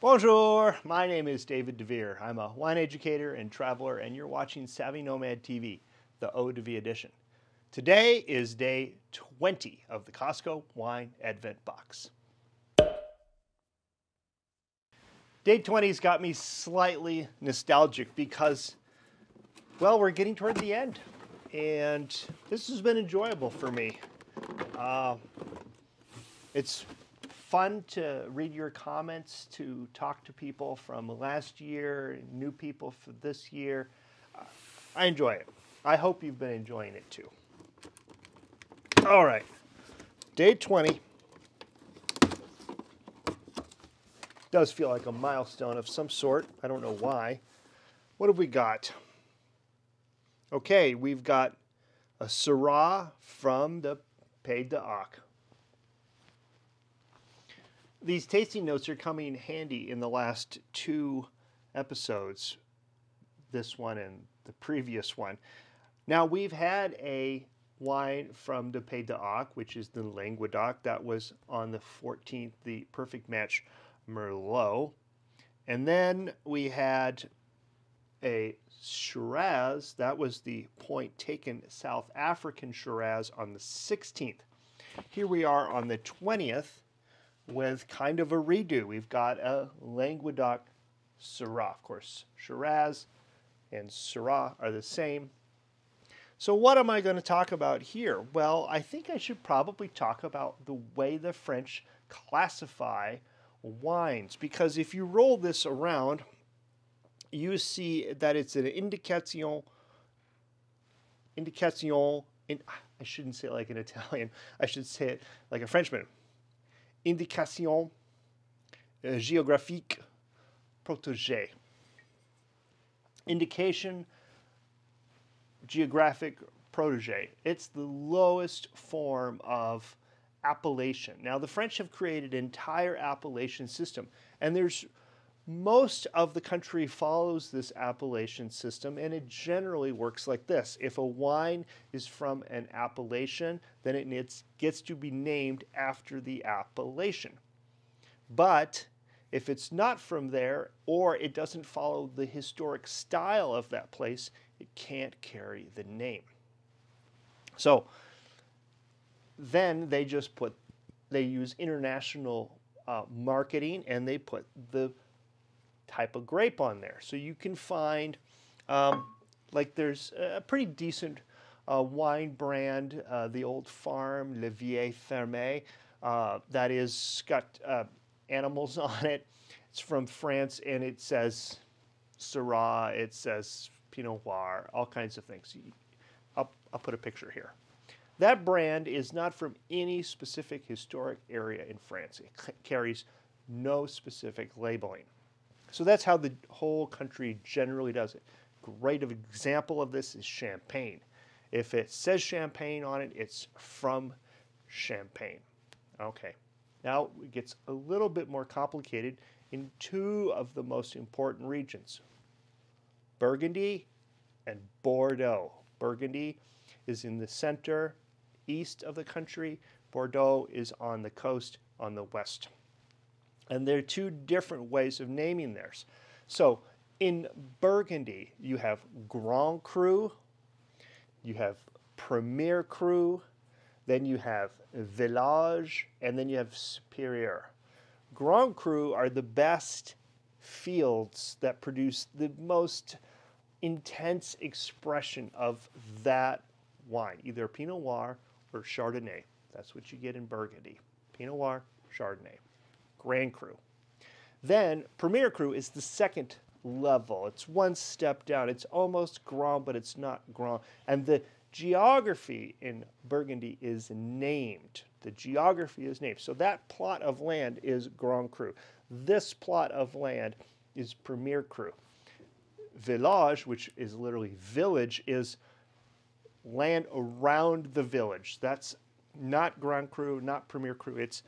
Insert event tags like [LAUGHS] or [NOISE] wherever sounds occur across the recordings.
Bonjour, my name is David Devere. I'm a wine educator and traveler, and you're watching Savvy Nomad TV, the Eau de Vie edition. Today is day 20 of the Costco Wine Advent Box. Day 20's got me slightly nostalgic because, well, we're getting toward the end, and this has been enjoyable for me. Uh, it's fun to read your comments, to talk to people from last year, new people for this year. I enjoy it. I hope you've been enjoying it too. All right, day 20 does feel like a milestone of some sort. I don't know why. What have we got? Okay, we've got a Syrah from the Pays d'Oc. These tasting notes are coming handy in the last two episodes, this one and the previous one. Now, we've had a wine from the Pays d'Oc, which is the Languedoc. That was on the 14th, the Perfect Match Merlot. And then we had a Shiraz. That was the point taken South African Shiraz on the 16th. Here we are on the 20th with kind of a redo. We've got a Languedoc Syrah. Of course, Shiraz and Syrah are the same. So what am I going to talk about here? Well, I think I should probably talk about the way the French classify wines because if you roll this around, you see that it's an indication indication in, I shouldn't say it like an Italian. I should say it like a Frenchman. Indication uh, géographique protégée. Indication geographic protege. It's the lowest form of appellation. Now, the French have created entire appellation system, and there's most of the country follows this appellation system, and it generally works like this. If a wine is from an appellation, then it gets to be named after the appellation. But if it's not from there, or it doesn't follow the historic style of that place, it can't carry the name. So then they just put, they use international uh, marketing and they put the type of grape on there. So you can find, um, like there's a pretty decent uh, wine brand, uh, the Old Farm, Le Vieille Ferme, uh, that is got uh, animals [LAUGHS] on it. It's from France and it says Syrah, it says Pinot Noir, all kinds of things. I'll, I'll put a picture here. That brand is not from any specific historic area in France. It carries no specific labeling. So that's how the whole country generally does it. Great example of this is Champagne. If it says Champagne on it, it's from Champagne. Okay, now it gets a little bit more complicated in two of the most important regions Burgundy and Bordeaux. Burgundy is in the center east of the country, Bordeaux is on the coast on the west. And there are two different ways of naming theirs. So in Burgundy, you have Grand Cru, you have Premier Cru, then you have Village, and then you have Superior. Grand Cru are the best fields that produce the most intense expression of that wine, either Pinot Noir or Chardonnay. That's what you get in Burgundy. Pinot Noir, Chardonnay. Grand Cru. Then Premier Cru is the second level. It's one step down. It's almost Grand, but it's not Grand. And the geography in Burgundy is named. The geography is named. So that plot of land is Grand Cru. This plot of land is Premier Cru. Village, which is literally village, is land around the village. That's not Grand Cru, not Premier Cru. It's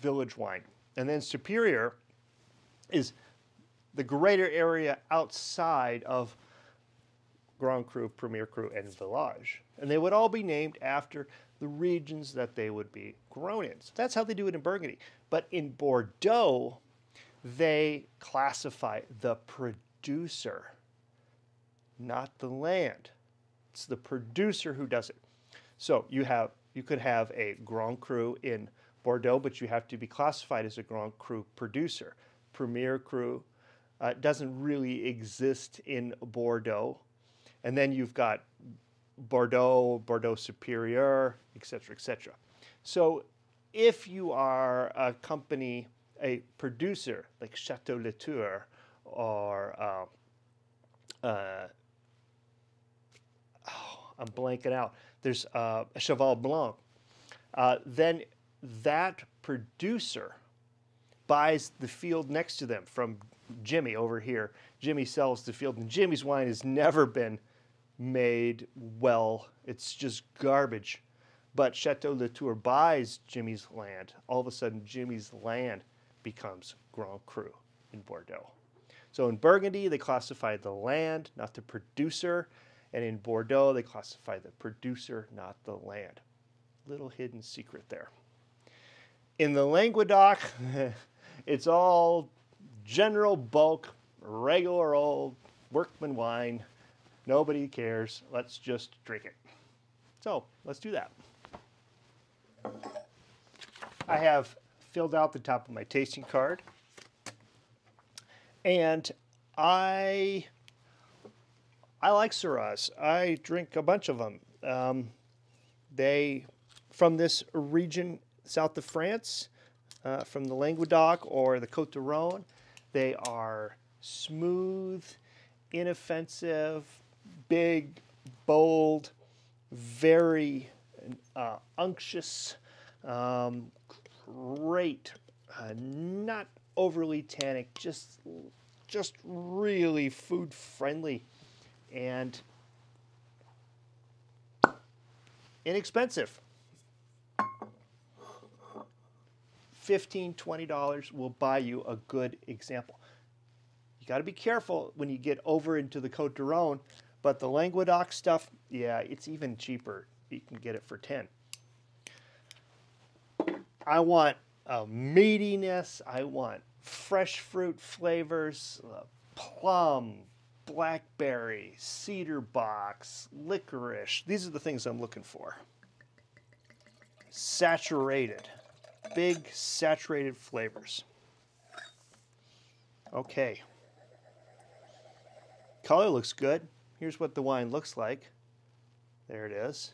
village wine. And then Superior is the greater area outside of Grand Cru, Premier Cru, and Village. And they would all be named after the regions that they would be grown in. So that's how they do it in Burgundy. But in Bordeaux, they classify the producer, not the land. It's the producer who does it. So you have you could have a Grand Cru in Bordeaux, but you have to be classified as a Grand Cru producer. Premier Cru uh, doesn't really exist in Bordeaux. And then you've got Bordeaux, Bordeaux Superior, etc., etc. So if you are a company, a producer like Chateau Latour or uh, uh, oh, I'm blanking out. There's uh, Cheval Blanc. Uh, then that producer buys the field next to them from Jimmy over here. Jimmy sells the field, and Jimmy's wine has never been made well. It's just garbage. But Chateau Latour buys Jimmy's land. All of a sudden, Jimmy's land becomes Grand Cru in Bordeaux. So in Burgundy, they classify the land, not the producer. And in Bordeaux, they classify the producer, not the land. Little hidden secret there. In the Languedoc, [LAUGHS] it's all general bulk, regular old workman wine. Nobody cares. Let's just drink it. So let's do that. I have filled out the top of my tasting card. And I I like Syrahs. I drink a bunch of them. Um, they from this region south of France, uh, from the Languedoc or the Côtes du Rhône. They are smooth, inoffensive, big, bold, very uh, unctuous, um, great, uh, not overly tannic, just just really food friendly and inexpensive. 15 $20 will buy you a good example. You got to be careful when you get over into the Côtes du Rhône, but the Languedoc stuff, yeah, it's even cheaper. You can get it for 10. I want a meatiness. I want fresh fruit flavors, uh, plum, blackberry, cedar box, licorice. These are the things I'm looking for. Saturated big saturated flavors. Okay. Color looks good. Here's what the wine looks like. There it is.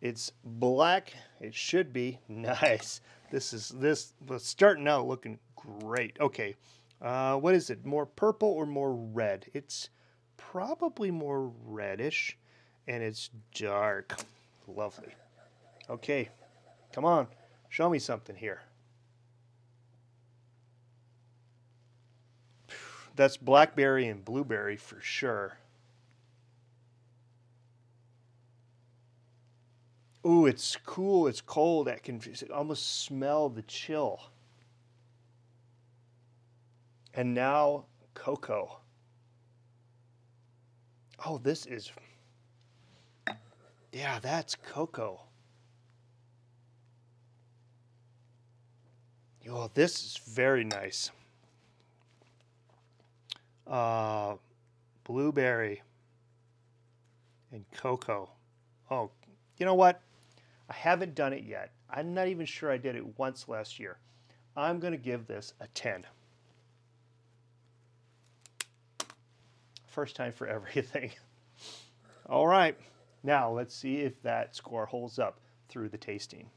It's black. It should be [LAUGHS] nice. This is this starting out looking great. Okay. Uh, what is it? More purple or more red? It's probably more reddish and it's dark. Lovely. Okay. Come on, show me something here. That's blackberry and blueberry for sure. Ooh, it's cool, it's cold. I can almost smell the chill. And now cocoa. Oh, this is. Yeah, that's cocoa. Oh, this is very nice. Uh, blueberry and cocoa. Oh, you know what? I haven't done it yet. I'm not even sure I did it once last year. I'm going to give this a 10. First time for [LAUGHS] everything. All right. Now let's see if that score holds up through the tasting.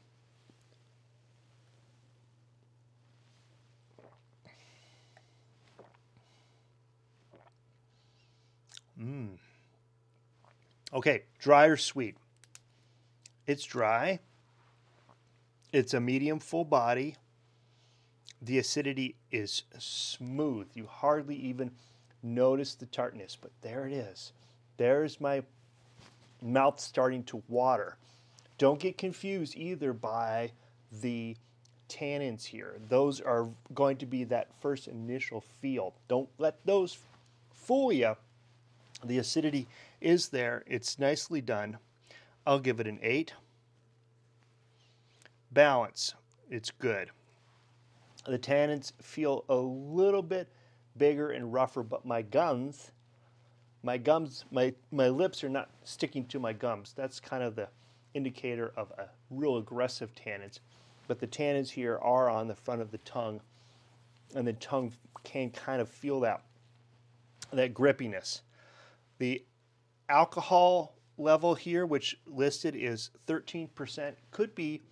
Mm. Okay, dry or sweet? It's dry. It's a medium full body. The acidity is smooth. You hardly even notice the tartness, but there it is. There's my mouth starting to water. Don't get confused either by the tannins here. Those are going to be that first initial feel. Don't let those fool you the acidity is there. It's nicely done. I'll give it an 8. Balance. It's good. The tannins feel a little bit bigger and rougher, but my gums, my gums, my, my lips are not sticking to my gums. That's kind of the indicator of a real aggressive tannins. But the tannins here are on the front of the tongue, and the tongue can kind of feel that, that grippiness. The alcohol level here, which listed is 13%, could be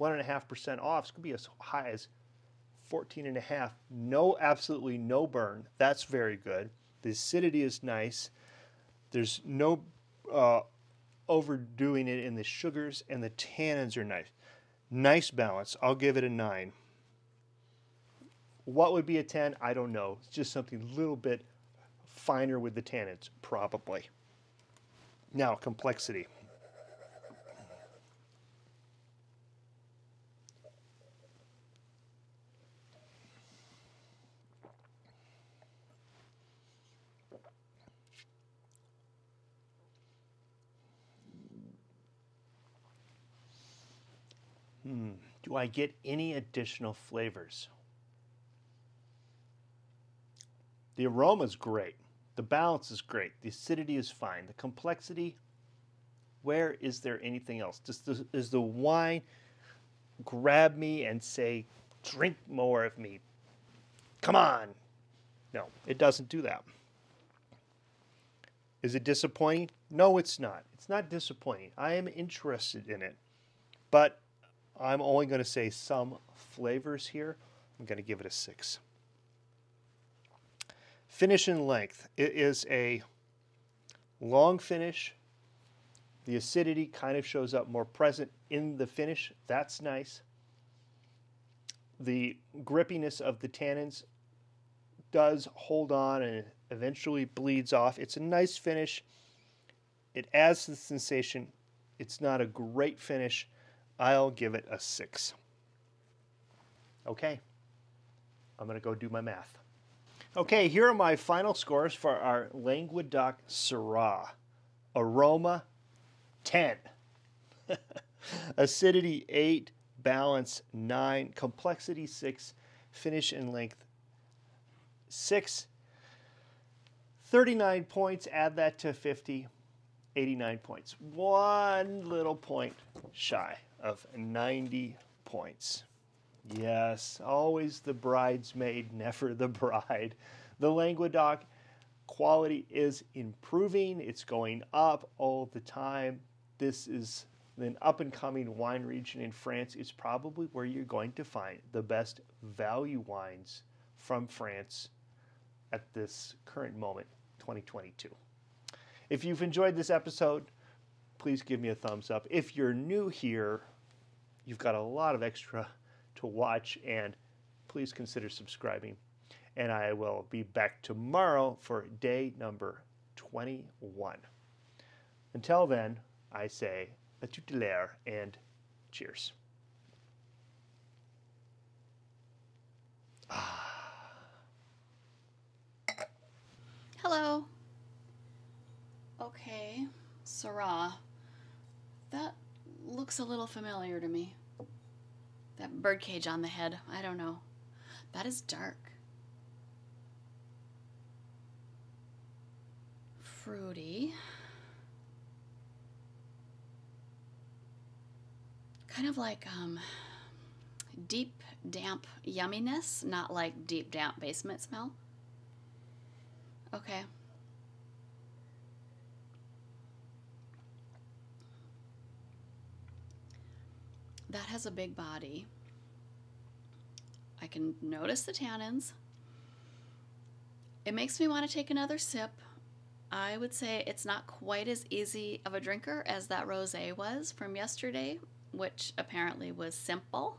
1.5% off. It could be as high as 14 and a half. No, absolutely no burn. That's very good. The acidity is nice. There's no uh, overdoing it in the sugars, and the tannins are nice. Nice balance. I'll give it a 9. What would be a 10? I don't know. It's just something a little bit finer with the tannins, probably. Now, complexity. Hmm. Do I get any additional flavors? The aroma is great. The balance is great. The acidity is fine. The complexity, where is there anything else? Does the, does the wine grab me and say, drink more of me? Come on. No, it doesn't do that. Is it disappointing? No, it's not. It's not disappointing. I am interested in it. But I'm only going to say some flavors here. I'm going to give it a six. Finish in length. It is a long finish. The acidity kind of shows up more present in the finish. That's nice. The grippiness of the tannins does hold on and eventually bleeds off. It's a nice finish. It adds to the sensation. It's not a great finish. I'll give it a six. Okay, I'm going to go do my math. Okay, here are my final scores for our Languedoc Syrah. Aroma, 10. [LAUGHS] Acidity, 8. Balance, 9. Complexity, 6. Finish and length, 6. 39 points, add that to 50. 89 points. One little point shy of 90 points. Yes, always the bridesmaid, [LAUGHS] never the bride. The Languedoc quality is improving, it's going up all the time. This is an up and coming wine region in France. It's probably where you're going to find the best value wines from France at this current moment, 2022. If you've enjoyed this episode, please give me a thumbs up. If you're new here, You've got a lot of extra to watch, and please consider subscribing. And I will be back tomorrow for day number 21. Until then, I say a tutelaire and cheers. Ah. Hello. Okay, Syrah. That looks a little familiar to me. Birdcage on the head, I don't know. That is dark. Fruity. Kind of like um, deep, damp yumminess, not like deep, damp basement smell. Okay. that has a big body. I can notice the tannins. It makes me want to take another sip. I would say it's not quite as easy of a drinker as that rosé was from yesterday, which apparently was simple,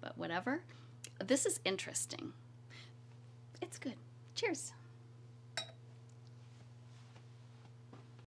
but whatever. This is interesting. It's good. Cheers.